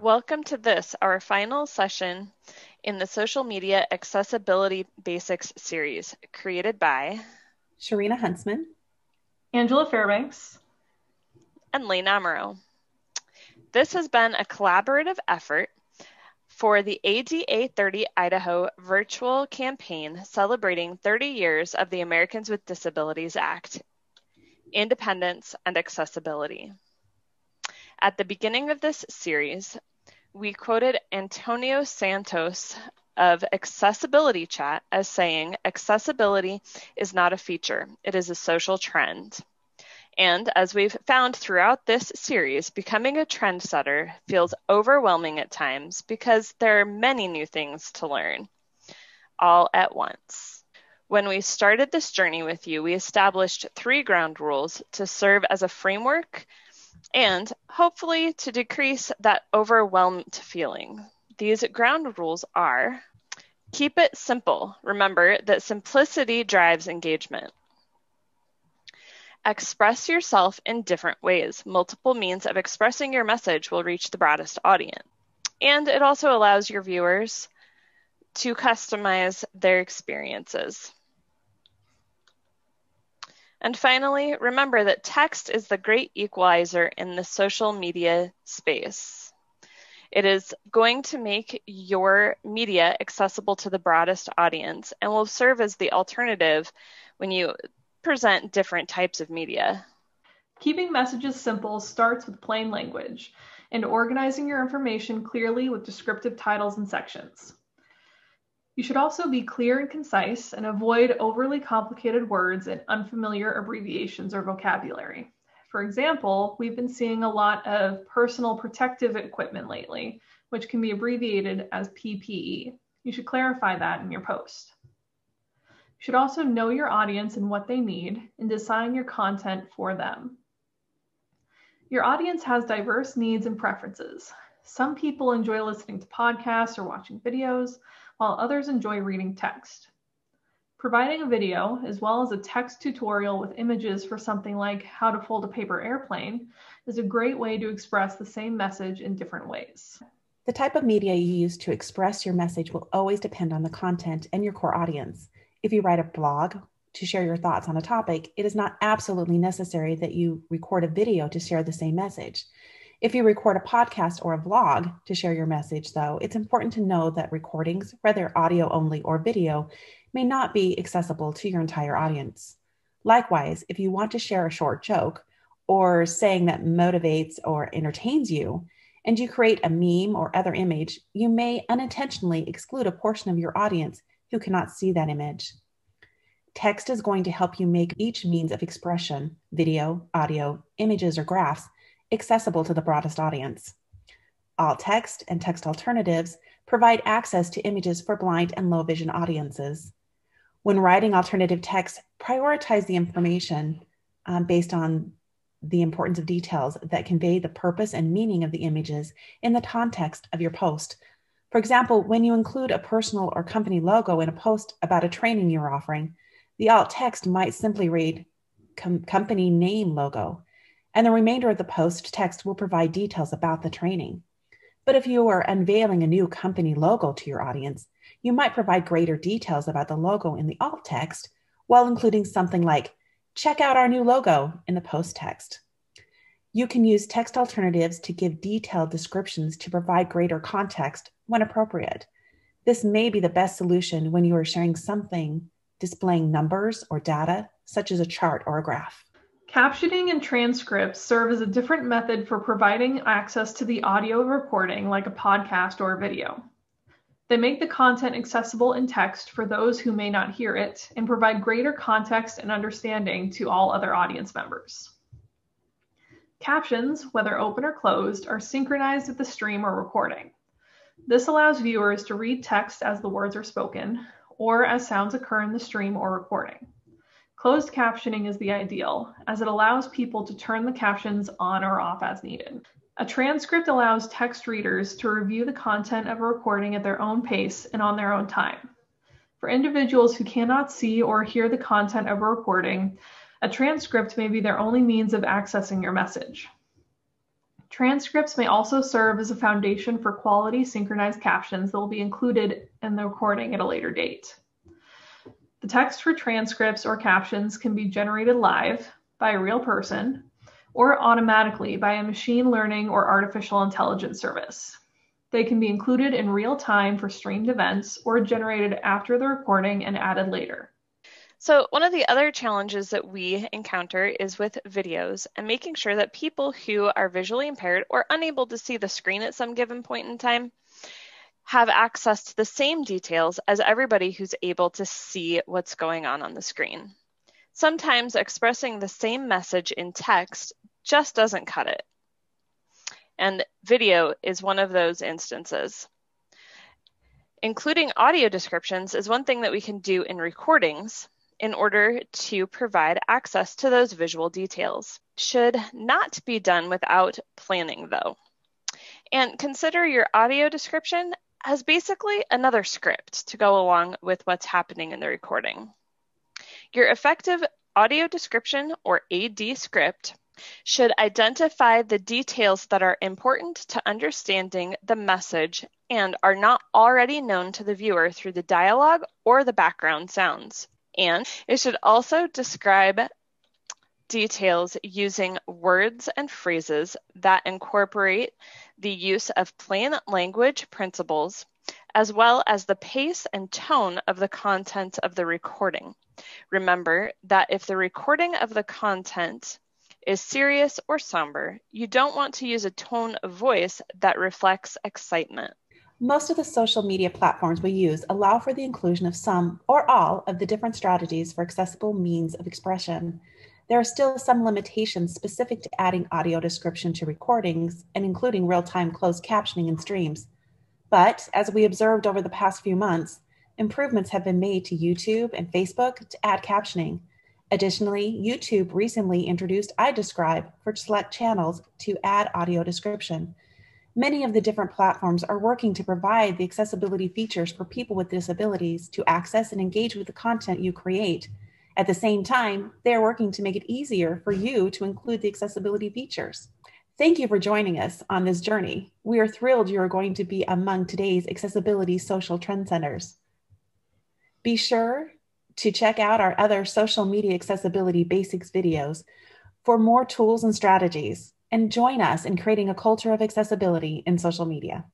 Welcome to this, our final session in the Social Media Accessibility Basics series, created by Sharina Huntsman, Angela Fairbanks, and Lane Amaro. This has been a collaborative effort for the ADA 30 Idaho virtual campaign celebrating 30 years of the Americans with Disabilities Act, independence, and accessibility. At the beginning of this series, we quoted Antonio Santos of Accessibility Chat as saying, Accessibility is not a feature, it is a social trend. And as we've found throughout this series, becoming a trendsetter feels overwhelming at times because there are many new things to learn all at once. When we started this journey with you, we established three ground rules to serve as a framework and hopefully to decrease that overwhelmed feeling. These ground rules are keep it simple. Remember that simplicity drives engagement. Express yourself in different ways. Multiple means of expressing your message will reach the broadest audience. And it also allows your viewers to customize their experiences. And finally, remember that text is the great equalizer in the social media space. It is going to make your media accessible to the broadest audience and will serve as the alternative when you present different types of media. Keeping messages simple starts with plain language and organizing your information clearly with descriptive titles and sections. You should also be clear and concise and avoid overly complicated words and unfamiliar abbreviations or vocabulary. For example, we've been seeing a lot of personal protective equipment lately, which can be abbreviated as PPE. You should clarify that in your post. You should also know your audience and what they need and design your content for them. Your audience has diverse needs and preferences. Some people enjoy listening to podcasts or watching videos, while others enjoy reading text. Providing a video, as well as a text tutorial with images for something like how to fold a paper airplane, is a great way to express the same message in different ways. The type of media you use to express your message will always depend on the content and your core audience. If you write a blog to share your thoughts on a topic, it is not absolutely necessary that you record a video to share the same message. If you record a podcast or a vlog to share your message, though, it's important to know that recordings, whether audio only or video, may not be accessible to your entire audience. Likewise, if you want to share a short joke or saying that motivates or entertains you, and you create a meme or other image, you may unintentionally exclude a portion of your audience who cannot see that image. Text is going to help you make each means of expression video, audio, images, or graphs accessible to the broadest audience. Alt text and text alternatives provide access to images for blind and low vision audiences. When writing alternative text, prioritize the information um, based on the importance of details that convey the purpose and meaning of the images in the context of your post. For example, when you include a personal or company logo in a post about a training you're offering, the alt text might simply read com- company name logo and the remainder of the post text will provide details about the training. But if you are unveiling a new company logo to your audience, you might provide greater details about the logo in the alt text while including something like, check out our new logo in the post text. You can use text alternatives to give detailed descriptions to provide greater context when appropriate. This may be the best solution when you are sharing something displaying numbers or data, such as a chart or a graph. Captioning and transcripts serve as a different method for providing access to the audio recording like a podcast or a video. They make the content accessible in text for those who may not hear it and provide greater context and understanding to all other audience members. Captions, whether open or closed, are synchronized with the stream or recording. This allows viewers to read text as the words are spoken or as sounds occur in the stream or recording. Closed captioning is the ideal, as it allows people to turn the captions on or off as needed. A transcript allows text readers to review the content of a recording at their own pace and on their own time. For individuals who cannot see or hear the content of a recording, a transcript may be their only means of accessing your message. Transcripts may also serve as a foundation for quality synchronized captions that will be included in the recording at a later date. Text for transcripts or captions can be generated live by a real person or automatically by a machine learning or artificial intelligence service. They can be included in real time for streamed events or generated after the recording and added later. So, one of the other challenges that we encounter is with videos and making sure that people who are visually impaired or unable to see the screen at some given point in time have access to the same details as everybody who's able to see what's going on on the screen. Sometimes expressing the same message in text just doesn't cut it. And video is one of those instances. Including audio descriptions is one thing that we can do in recordings in order to provide access to those visual details. Should not be done without planning though. And consider your audio description as basically another script to go along with what's happening in the recording. Your effective audio description or AD script should identify the details that are important to understanding the message and are not already known to the viewer through the dialogue or the background sounds. And it should also describe details using words and phrases that incorporate the use of plain language principles, as well as the pace and tone of the content of the recording. Remember that if the recording of the content is serious or somber, you don't want to use a tone of voice that reflects excitement. Most of the social media platforms we use allow for the inclusion of some or all of the different strategies for accessible means of expression. There are still some limitations specific to adding audio description to recordings and including real time closed captioning in streams. But as we observed over the past few months, improvements have been made to YouTube and Facebook to add captioning. Additionally, YouTube recently introduced iDescribe for select channels to add audio description. Many of the different platforms are working to provide the accessibility features for people with disabilities to access and engage with the content you create. At the same time, they are working to make it easier for you to include the accessibility features. Thank you for joining us on this journey. We are thrilled you are going to be among today's accessibility social trend centers. Be sure to check out our other social media accessibility basics videos for more tools and strategies and join us in creating a culture of accessibility in social media.